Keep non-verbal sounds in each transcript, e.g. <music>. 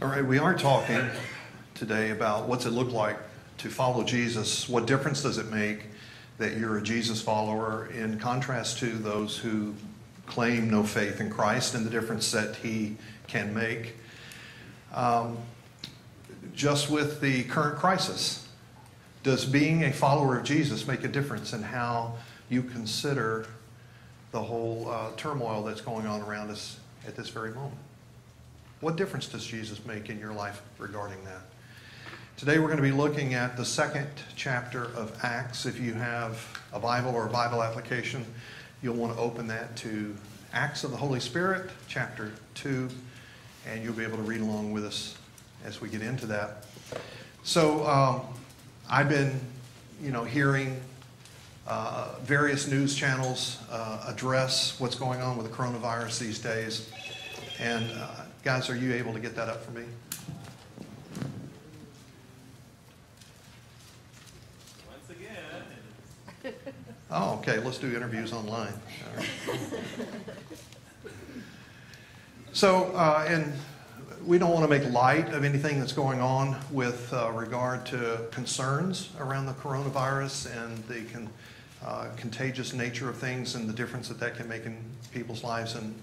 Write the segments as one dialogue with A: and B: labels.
A: All right, we are talking today about what's it look like to follow Jesus. What difference does it make that you're a Jesus follower in contrast to those who claim no faith in Christ and the difference that he can make? Um, just with the current crisis, does being a follower of Jesus make a difference in how you consider the whole uh, turmoil that's going on around us at this very moment? What difference does Jesus make in your life regarding that? Today we're going to be looking at the second chapter of Acts. If you have a Bible or a Bible application, you'll want to open that to Acts of the Holy Spirit, chapter 2, and you'll be able to read along with us as we get into that. So um, I've been, you know, hearing uh, various news channels uh, address what's going on with the coronavirus these days. And uh, guys, are you able to get that up for me?
B: Once again.
A: Oh, okay. Let's do interviews online. Right. So, uh, and we don't want to make light of anything that's going on with uh, regard to concerns around the coronavirus and the con- uh, contagious nature of things and the difference that that can make in people's lives and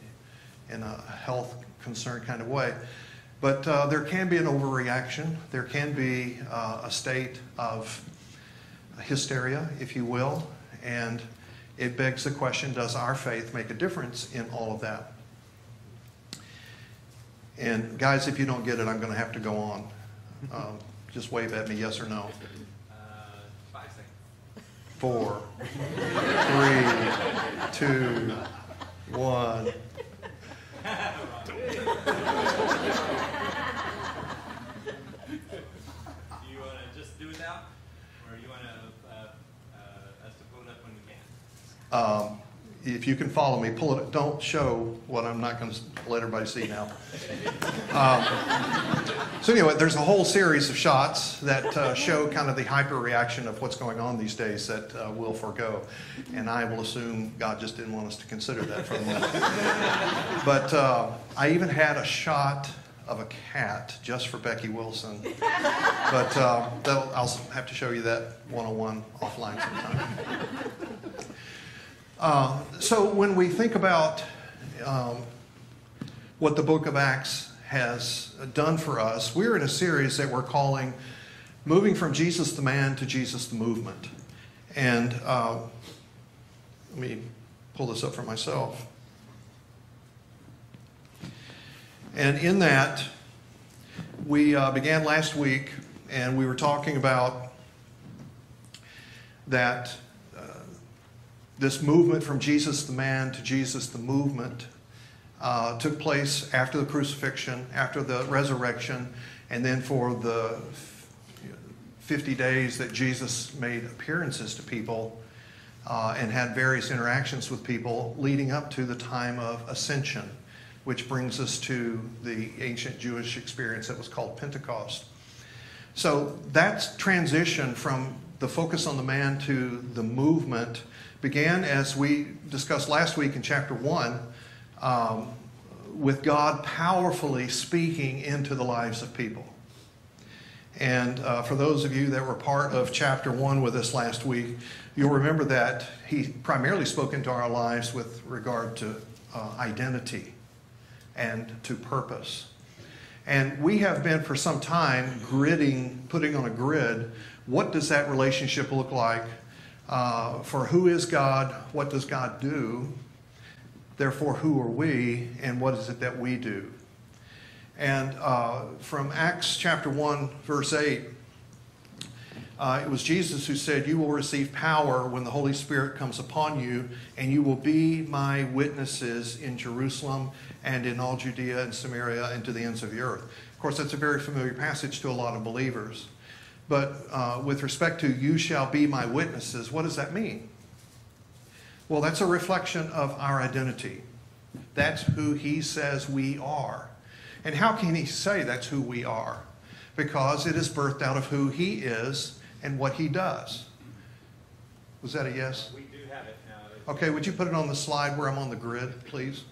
A: in a health concern kind of way. But uh, there can be an overreaction. There can be uh, a state of hysteria, if you will, and it begs the question does our faith make a difference in all of that? And guys, if you don't get it, I'm going to have to go on. <laughs> Um, just wave at me, yes or no.
B: Uh, five seconds.
A: Four, three, two, one.
B: Do you want to just do it now? Or do you want to, uh, uh, us to pull it up when we can?
A: Um, if you can follow me, pull it. Don't show what I'm not going to let everybody see now. Um, so anyway, there's a whole series of shots that uh, show kind of the hyper reaction of what's going on these days that uh, we'll forego, and I will assume God just didn't want us to consider that for the moment. but uh, I even had a shot of a cat just for Becky Wilson, but uh, I'll have to show you that one-on-one offline sometime. Uh, so when we think about um, what the book of Acts has done for us, we're in a series that we're calling Moving from Jesus the Man to Jesus the Movement. And uh, let me pull this up for myself. And in that, we uh, began last week and we were talking about that this movement from Jesus the man to Jesus the movement uh, took place after the crucifixion, after the resurrection, and then for the 50 days that Jesus made appearances to people uh, and had various interactions with people leading up to the time of ascension, which brings us to the ancient Jewish experience that was called Pentecost. So that transition from the focus on the man to the movement began as we discussed last week in chapter 1 um, with God powerfully speaking into the lives of people. And uh, for those of you that were part of chapter 1 with us last week, you'll remember that he primarily spoke into our lives with regard to uh, identity and to purpose. And we have been for some time gridding, putting on a grid, what does that relationship look like uh, for who is God, what does God do, therefore who are we, and what is it that we do. And uh, from Acts chapter 1, verse 8, uh, it was Jesus who said, You will receive power when the Holy Spirit comes upon you, and you will be my witnesses in Jerusalem and in all Judea and Samaria and to the ends of the earth. Of course, that's a very familiar passage to a lot of believers. But uh, with respect to you shall be my witnesses, what does that mean? Well, that's a reflection of our identity. That's who he says we are. And how can he say that's who we are? Because it is birthed out of who he is and what he does. Was that a yes?
B: We do have it now.
A: Okay, would you put it on the slide where I'm on the grid, please?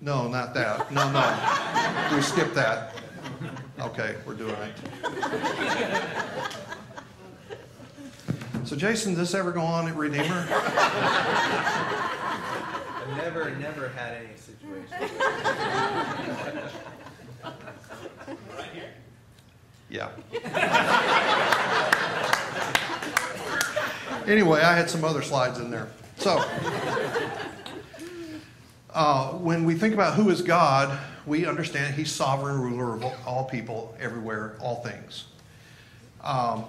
A: No, not that. No, no. We skipped that. Okay, we're doing it. So, Jason, does this ever go on at Redeemer?
B: I've never, never had any situation. right here.
A: Yeah. anyway, I had some other slides in there. So, uh, when we think about who is God, we understand He's sovereign ruler of all people, everywhere, all things. Um,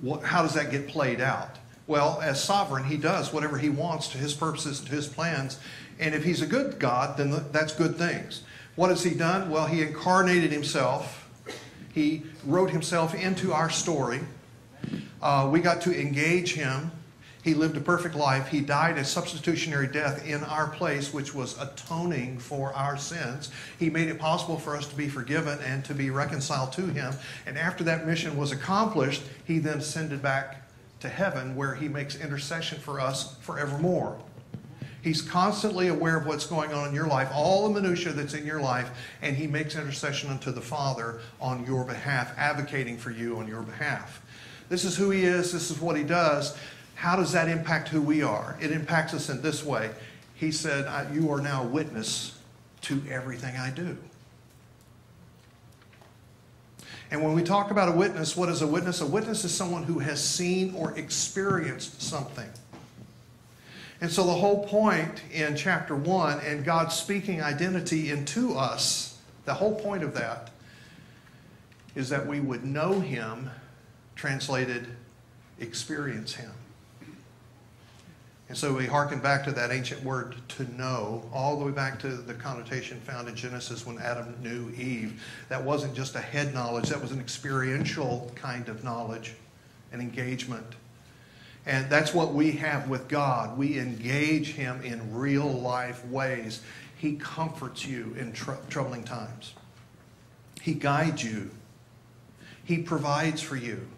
A: what, how does that get played out? Well, as sovereign, He does whatever He wants to His purposes, to His plans. And if He's a good God, then that's good things. What has He done? Well, He incarnated Himself. He wrote Himself into our story. Uh, we got to engage Him. He lived a perfect life. He died a substitutionary death in our place, which was atoning for our sins. He made it possible for us to be forgiven and to be reconciled to Him. And after that mission was accomplished, He then ascended back to heaven where He makes intercession for us forevermore. He's constantly aware of what's going on in your life, all the minutiae that's in your life, and He makes intercession unto the Father on your behalf, advocating for you on your behalf. This is who He is, this is what He does. How does that impact who we are? It impacts us in this way. He said, You are now a witness to everything I do. And when we talk about a witness, what is a witness? A witness is someone who has seen or experienced something. And so the whole point in chapter 1 and God speaking identity into us, the whole point of that is that we would know Him, translated, experience Him. And so we hearken back to that ancient word to know, all the way back to the connotation found in Genesis when Adam knew Eve. That wasn't just a head knowledge, that was an experiential kind of knowledge and engagement. And that's what we have with God. We engage Him in real life ways. He comforts you in tr- troubling times, He guides you, He provides for you.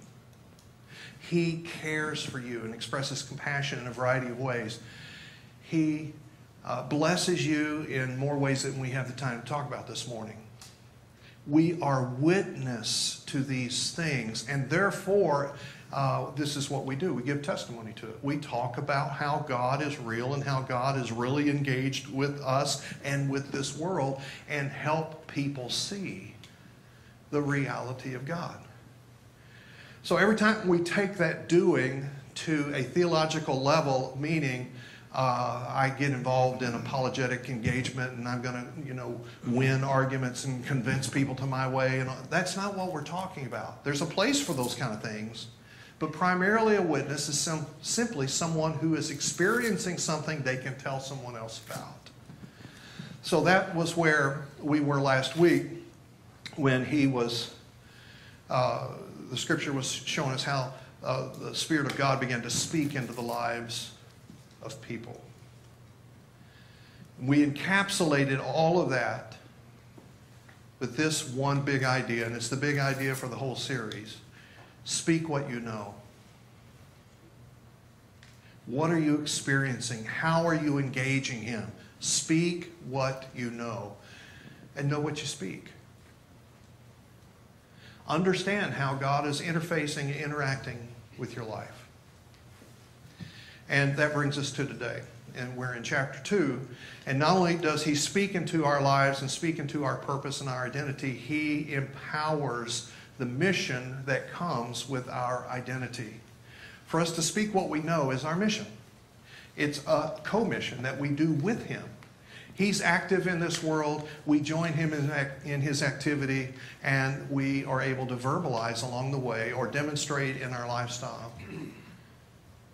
A: He cares for you and expresses compassion in a variety of ways. He uh, blesses you in more ways than we have the time to talk about this morning. We are witness to these things, and therefore, uh, this is what we do. We give testimony to it. We talk about how God is real and how God is really engaged with us and with this world and help people see the reality of God. So every time we take that doing to a theological level, meaning uh, I get involved in apologetic engagement and I'm going to, you know, win arguments and convince people to my way, and that's not what we're talking about. There's a place for those kind of things, but primarily a witness is simply someone who is experiencing something they can tell someone else about. So that was where we were last week when he was. Uh, the scripture was showing us how uh, the Spirit of God began to speak into the lives of people. We encapsulated all of that with this one big idea, and it's the big idea for the whole series speak what you know. What are you experiencing? How are you engaging Him? Speak what you know, and know what you speak understand how God is interfacing and interacting with your life. And that brings us to today. And we're in chapter 2. And not only does he speak into our lives and speak into our purpose and our identity, he empowers the mission that comes with our identity. For us to speak what we know is our mission. It's a co mission that we do with him. He's active in this world. We join him in, in his activity, and we are able to verbalize along the way or demonstrate in our lifestyle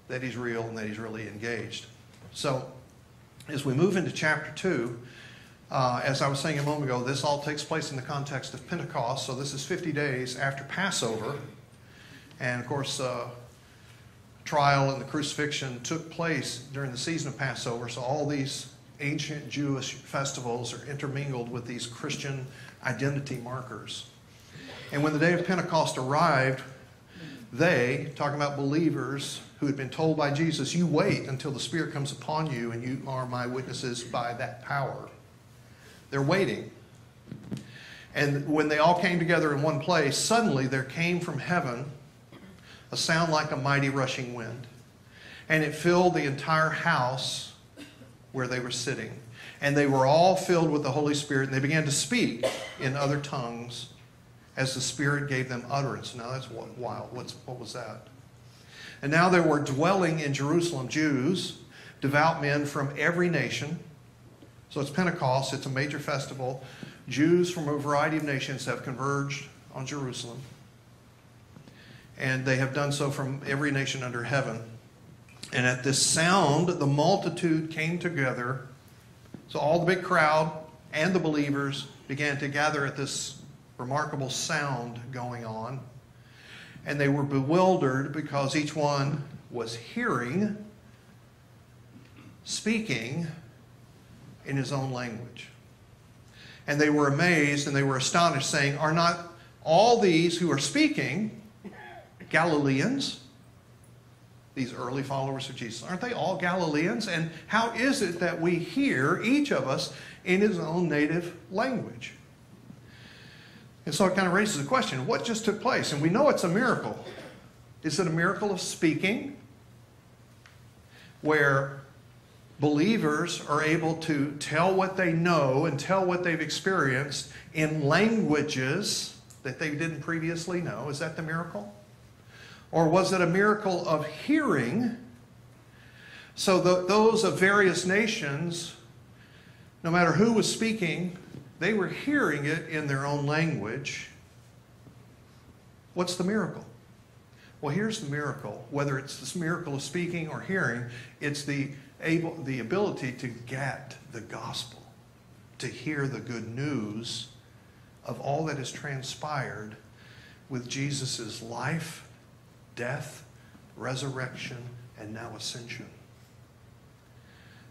A: that he's real and that he's really engaged. So, as we move into chapter 2, uh, as I was saying a moment ago, this all takes place in the context of Pentecost. So, this is 50 days after Passover. And of course, uh, trial and the crucifixion took place during the season of Passover. So, all these ancient Jewish festivals are intermingled with these Christian identity markers. And when the day of Pentecost arrived, they, talking about believers who had been told by Jesus, You wait until the Spirit comes upon you, and you are my witnesses by that power. They're waiting. And when they all came together in one place, suddenly there came from heaven a sound like a mighty rushing wind. And it filled the entire house where they were sitting. And they were all filled with the Holy Spirit, and they began to speak in other tongues as the Spirit gave them utterance. Now that's wild. What's, what was that? And now there were dwelling in Jerusalem Jews, devout men from every nation. So it's Pentecost, it's a major festival. Jews from a variety of nations have converged on Jerusalem. And they have done so from every nation under heaven. And at this sound, the multitude came together. So all the big crowd and the believers began to gather at this remarkable sound going on. And they were bewildered because each one was hearing, speaking in his own language. And they were amazed and they were astonished, saying, Are not all these who are speaking Galileans? These early followers of Jesus. Aren't they all Galileans? And how is it that we hear, each of us, in his own native language? And so it kind of raises the question what just took place? And we know it's a miracle. Is it a miracle of speaking? Where believers are able to tell what they know and tell what they've experienced in languages that they didn't previously know. Is that the miracle? Or was it a miracle of hearing? So the, those of various nations, no matter who was speaking, they were hearing it in their own language. What's the miracle? Well, here's the miracle. Whether it's this miracle of speaking or hearing, it's the able, the ability to get the gospel, to hear the good news of all that has transpired with Jesus' life, death, resurrection, and now ascension.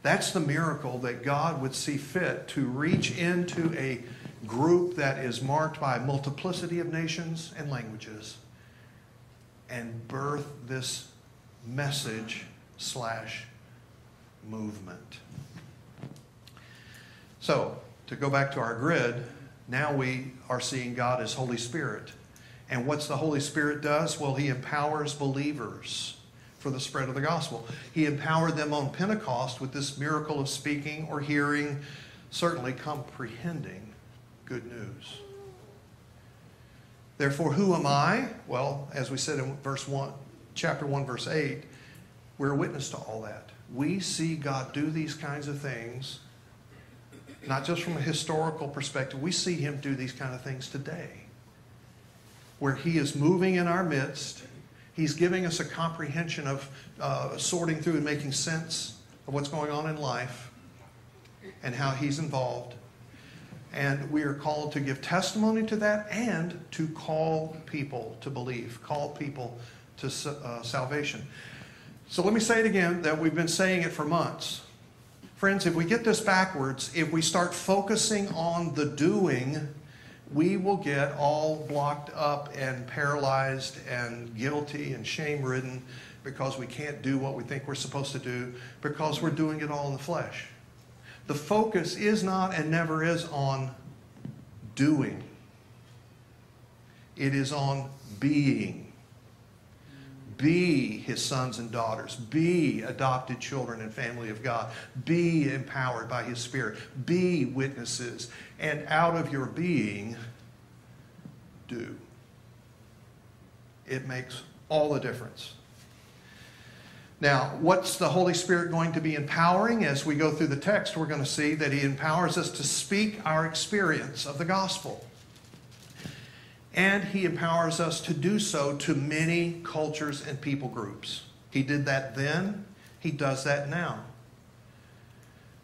A: That's the miracle that God would see fit to reach into a group that is marked by multiplicity of nations and languages and birth this message slash movement. So, to go back to our grid, now we are seeing God as Holy Spirit. And what's the Holy Spirit does? Well, he empowers believers for the spread of the gospel. He empowered them on Pentecost with this miracle of speaking or hearing, certainly comprehending good news. Therefore, who am I? Well, as we said in verse 1, chapter 1, verse 8, we're a witness to all that we see God do these kinds of things, not just from a historical perspective, we see Him do these kind of things today, where He is moving in our midst. He's giving us a comprehension of uh, sorting through and making sense of what's going on in life and how He's involved. And we are called to give testimony to that and to call people to believe, call people to uh, salvation. So let me say it again that we've been saying it for months. Friends, if we get this backwards, if we start focusing on the doing, we will get all blocked up and paralyzed and guilty and shame ridden because we can't do what we think we're supposed to do because we're doing it all in the flesh. The focus is not and never is on doing, it is on being. Be his sons and daughters. Be adopted children and family of God. Be empowered by his Spirit. Be witnesses. And out of your being, do. It makes all the difference. Now, what's the Holy Spirit going to be empowering? As we go through the text, we're going to see that He empowers us to speak our experience of the gospel and he empowers us to do so to many cultures and people groups. He did that then, he does that now.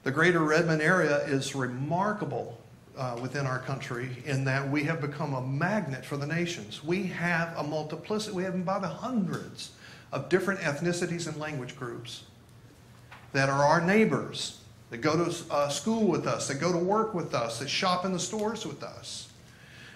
A: The greater Redmond area is remarkable uh, within our country in that we have become a magnet for the nations. We have a multiplicity, we have by the hundreds of different ethnicities and language groups that are our neighbors, that go to uh, school with us, that go to work with us, that shop in the stores with us.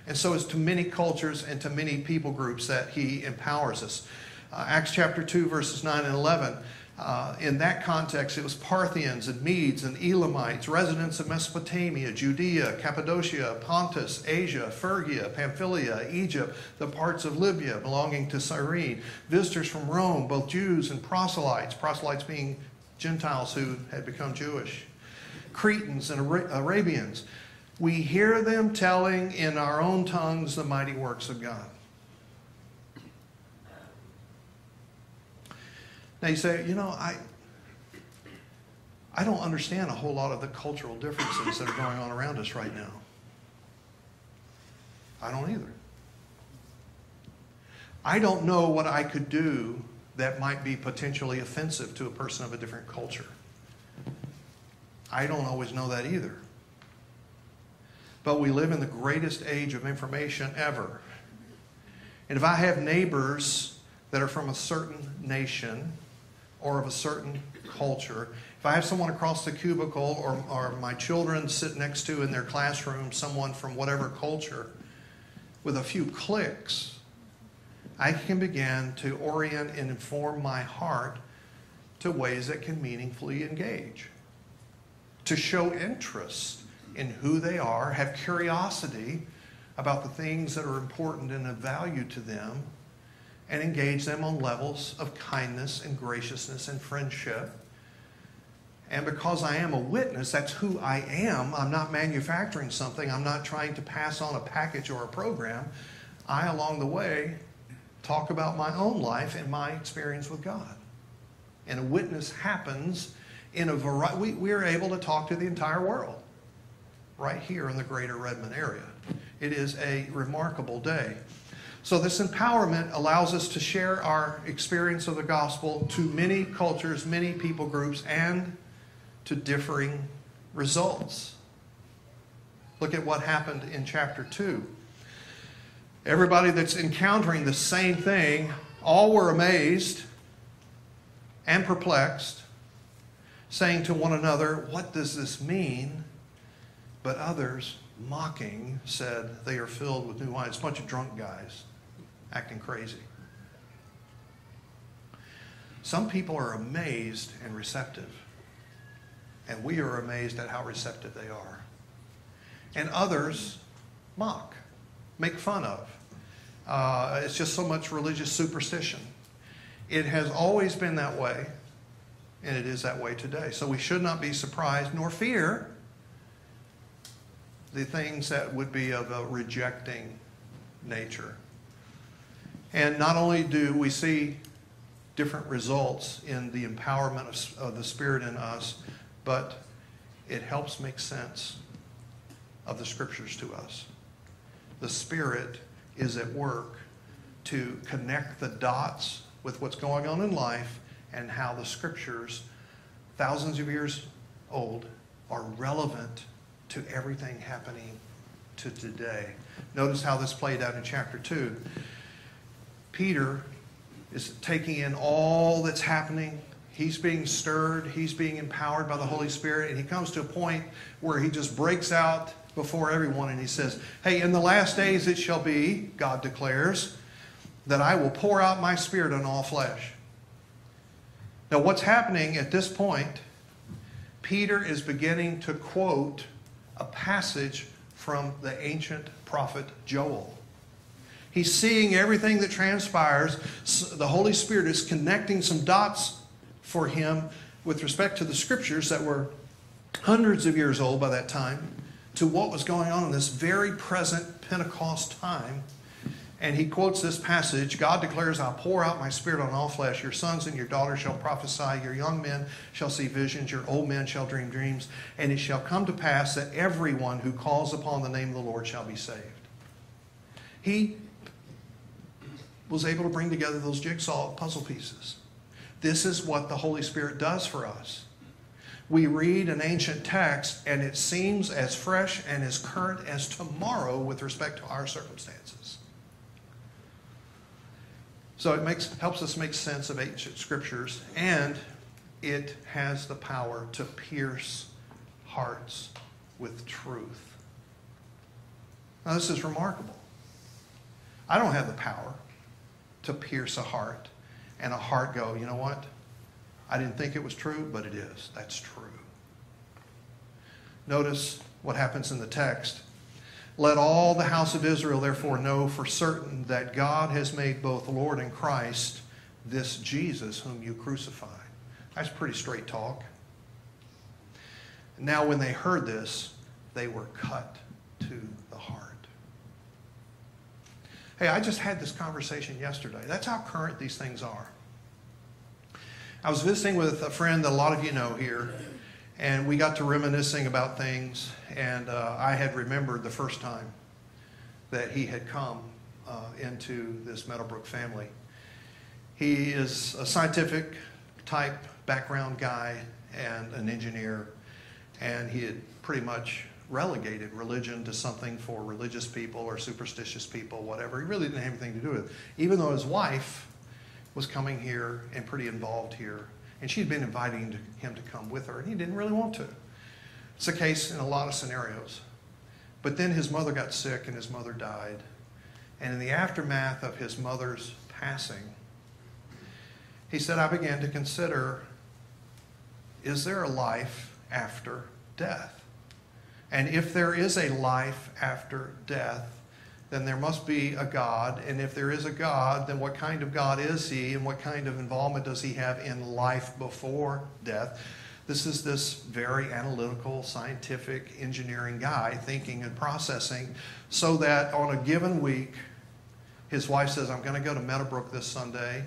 A: And so it's to many cultures and to many people groups that he empowers us. Uh, Acts chapter 2, verses 9 and 11 Uh, in that context, it was Parthians and Medes and Elamites, residents of Mesopotamia, Judea, Cappadocia, Pontus, Asia, Phrygia, Pamphylia, Egypt, the parts of Libya belonging to Cyrene, visitors from Rome, both Jews and proselytes, proselytes being Gentiles who had become Jewish, Cretans and Arabians. We hear them telling in our own tongues the mighty works of God. Now you say, you know, I, I don't understand a whole lot of the cultural differences that are going on around us right now. I don't either. I don't know what I could do that might be potentially offensive to a person of a different culture. I don't always know that either. But we live in the greatest age of information ever. And if I have neighbors that are from a certain nation, or of a certain culture. If I have someone across the cubicle or, or my children sit next to in their classroom, someone from whatever culture, with a few clicks, I can begin to orient and inform my heart to ways that can meaningfully engage, to show interest in who they are, have curiosity about the things that are important and of value to them, and engage them on levels of kindness and graciousness and friendship. And because I am a witness, that's who I am. I'm not manufacturing something, I'm not trying to pass on a package or a program. I, along the way, talk about my own life and my experience with God. And a witness happens in a variety, we, we are able to talk to the entire world right here in the greater Redmond area. It is a remarkable day. So, this empowerment allows us to share our experience of the gospel to many cultures, many people groups, and to differing results. Look at what happened in chapter 2. Everybody that's encountering the same thing, all were amazed and perplexed, saying to one another, What does this mean? But others, mocking, said, They are filled with new wine. It's a bunch of drunk guys acting crazy. Some people are amazed and receptive, and we are amazed at how receptive they are. And others mock, make fun of. Uh, it's just so much religious superstition. It has always been that way, and it is that way today. So we should not be surprised nor fear the things that would be of a rejecting nature. And not only do we see different results in the empowerment of, of the Spirit in us, but it helps make sense of the Scriptures to us. The Spirit is at work to connect the dots with what's going on in life and how the Scriptures, thousands of years old, are relevant to everything happening to today. Notice how this played out in chapter 2. Peter is taking in all that's happening. He's being stirred, he's being empowered by the Holy Spirit, and he comes to a point where he just breaks out before everyone and he says, Hey, in the last days it shall be, God declares, that I will pour out my spirit on all flesh. Now, what's happening at this point, Peter is beginning to quote a passage from the ancient prophet Joel. He's seeing everything that transpires. The Holy Spirit is connecting some dots for him with respect to the scriptures that were hundreds of years old by that time to what was going on in this very present Pentecost time. And he quotes this passage God declares, I'll pour out my spirit on all flesh. Your sons and your daughters shall prophesy. Your young men shall see visions. Your old men shall dream dreams. And it shall come to pass that everyone who calls upon the name of the Lord shall be saved. He was able to bring together those jigsaw puzzle pieces. This is what the Holy Spirit does for us. We read an ancient text and it seems as fresh and as current as tomorrow with respect to our circumstances. So it makes, helps us make sense of ancient scriptures and it has the power to pierce hearts with truth. Now, this is remarkable. I don't have the power to pierce a heart and a heart go, you know what? I didn't think it was true, but it is. That's true. Notice what happens in the text. Let all the house of Israel therefore know for certain that God has made both Lord and Christ this Jesus whom you crucified. That's pretty straight talk. Now, when they heard this, they were cut to the heart. Hey, I just had this conversation yesterday. That's how current these things are. I was visiting with a friend that a lot of you know here, and we got to reminiscing about things, and uh, I had remembered the first time that he had come uh, into this Meadowbrook family. He is a scientific type background guy and an engineer, and he had pretty much relegated religion to something for religious people or superstitious people, whatever. He really didn't have anything to do with it. Even though his wife was coming here and pretty involved here, and she'd been inviting him to come with her, and he didn't really want to. It's the case in a lot of scenarios. But then his mother got sick and his mother died. And in the aftermath of his mother's passing, he said, I began to consider is there a life after death? And if there is a life after death, then there must be a God. And if there is a God, then what kind of God is he? And what kind of involvement does he have in life before death? This is this very analytical, scientific, engineering guy thinking and processing so that on a given week, his wife says, I'm going to go to Meadowbrook this Sunday.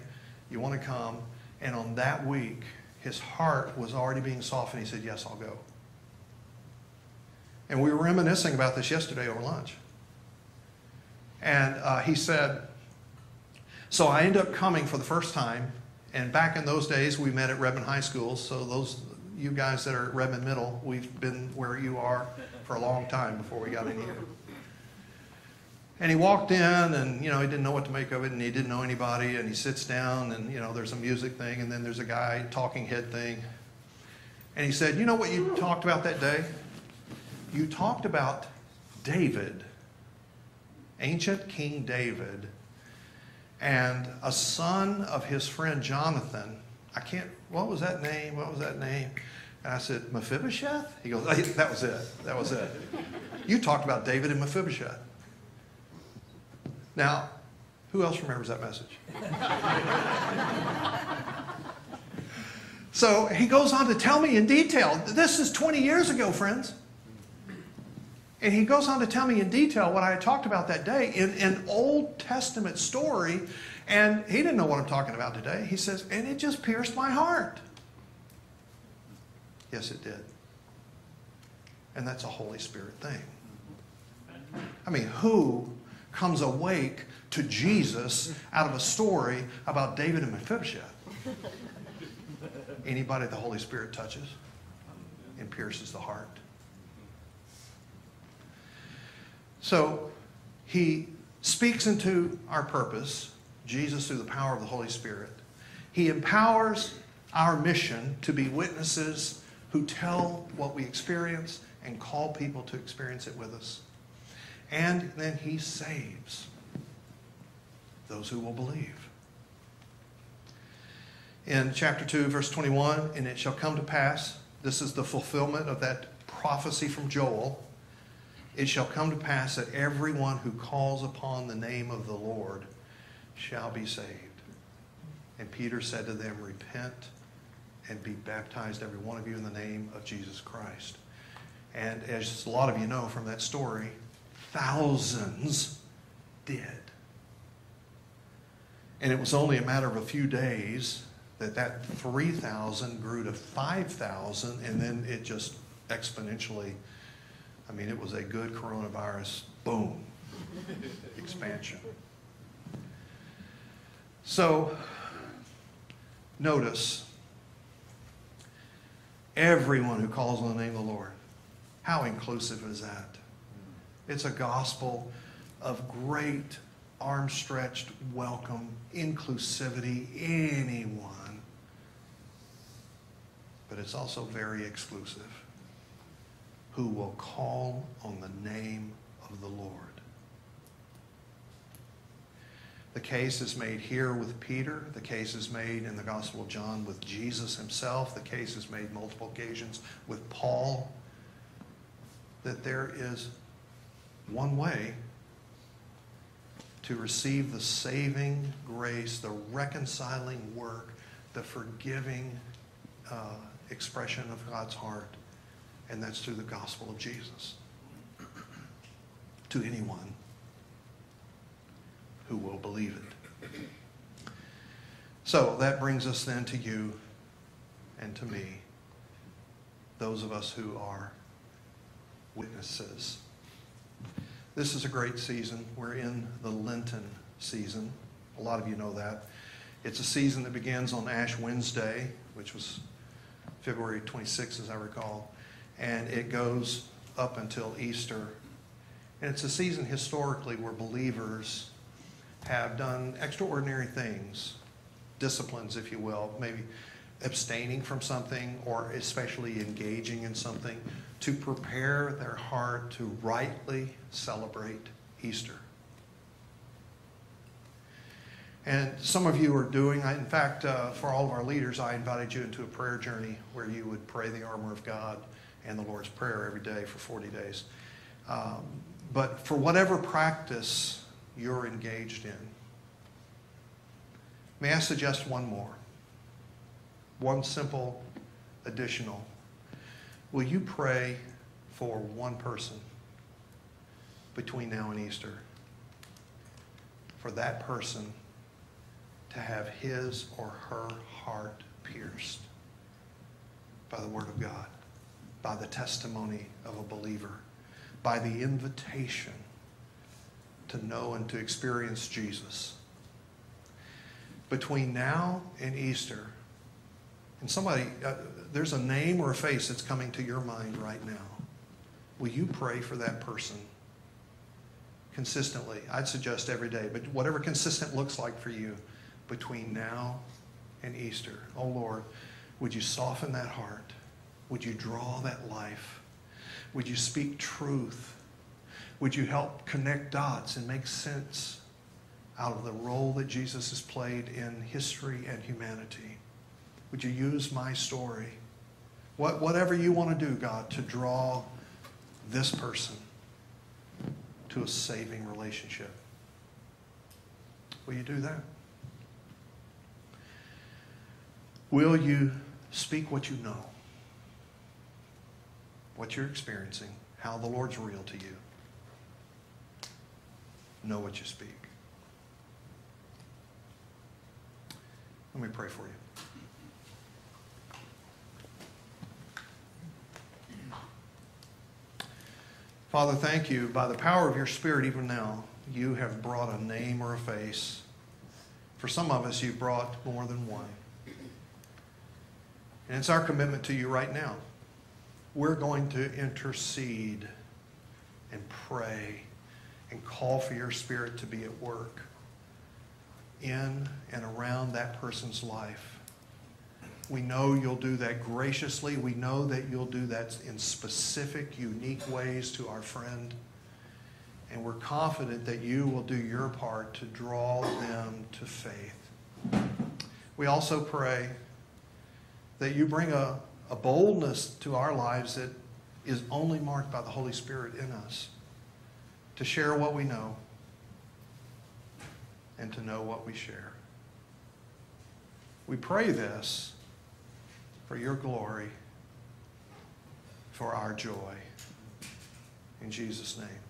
A: You want to come? And on that week, his heart was already being softened. He said, Yes, I'll go. And we were reminiscing about this yesterday over lunch. And uh, he said, So I ended up coming for the first time. And back in those days, we met at Redmond High School. So, those you guys that are at Redmond Middle, we've been where you are for a long time before we got in here. And he walked in and, you know, he didn't know what to make of it and he didn't know anybody. And he sits down and, you know, there's a music thing and then there's a guy talking head thing. And he said, You know what you talked about that day? You talked about David, ancient King David, and a son of his friend Jonathan. I can't, what was that name? What was that name? And I said, Mephibosheth? He goes, That was it. That was it. <laughs> You talked about David and Mephibosheth. Now, who else remembers that message? <laughs> so he goes on to tell me in detail. This is 20 years ago, friends. And he goes on to tell me in detail what I had talked about that day in an Old Testament story. And he didn't know what I'm talking about today. He says, and it just pierced my heart. Yes, it did. And that's a Holy Spirit thing. I mean, who comes awake to Jesus out of a story about David and Mephibosheth. Anybody the Holy Spirit touches and pierces the heart. So he speaks into our purpose, Jesus through the power of the Holy Spirit. He empowers our mission to be witnesses who tell what we experience and call people to experience it with us. And then he saves those who will believe. In chapter 2, verse 21, and it shall come to pass, this is the fulfillment of that prophecy from Joel. It shall come to pass that everyone who calls upon the name of the Lord shall be saved. And Peter said to them, Repent and be baptized, every one of you, in the name of Jesus Christ. And as a lot of you know from that story, thousands did. And it was only a matter of a few days that that 3,000 grew to 5,000, and then it just exponentially, I mean, it was a good coronavirus, boom, <laughs> expansion. So, notice everyone who calls on the name of the Lord. How inclusive is that? It's a gospel of great arm stretched welcome, inclusivity, anyone. But it's also very exclusive. Who will call on the name of the Lord? The case is made here with Peter. The case is made in the Gospel of John with Jesus himself. The case is made multiple occasions with Paul. That there is one way to receive the saving grace, the reconciling work, the forgiving uh, expression of God's heart, and that's through the gospel of Jesus to anyone who will believe it. So that brings us then to you and to me, those of us who are witnesses. This is a great season. We're in the Lenten season. A lot of you know that. It's a season that begins on Ash Wednesday, which was February 26th, as I recall, and it goes up until Easter. And it's a season historically where believers have done extraordinary things, disciplines, if you will, maybe abstaining from something or especially engaging in something to prepare their heart to rightly celebrate Easter. And some of you are doing, in fact, uh, for all of our leaders, I invited you into a prayer journey where you would pray the armor of God and the Lord's Prayer every day for 40 days. Um, but for whatever practice you're engaged in, may I suggest one more? One simple additional. Will you pray for one person between now and Easter? For that person to have his or her heart pierced by the Word of God, by the testimony of a believer, by the invitation to know and to experience Jesus. Between now and Easter, and somebody, uh, there's a name or a face that's coming to your mind right now. Will you pray for that person consistently? I'd suggest every day, but whatever consistent looks like for you between now and Easter. Oh Lord, would you soften that heart? Would you draw that life? Would you speak truth? Would you help connect dots and make sense out of the role that Jesus has played in history and humanity? Would you use my story? What, whatever you want to do, God, to draw this person to a saving relationship. Will you do that? Will you speak what you know? What you're experiencing, how the Lord's real to you. Know what you speak. Let me pray for you. Father, thank you. By the power of your Spirit, even now, you have brought a name or a face. For some of us, you've brought more than one. And it's our commitment to you right now. We're going to intercede and pray and call for your Spirit to be at work in and around that person's life. We know you'll do that graciously. We know that you'll do that in specific, unique ways to our friend. And we're confident that you will do your part to draw them to faith. We also pray that you bring a, a boldness to our lives that is only marked by the Holy Spirit in us to share what we know and to know what we share. We pray this for your glory, for our joy. In Jesus' name.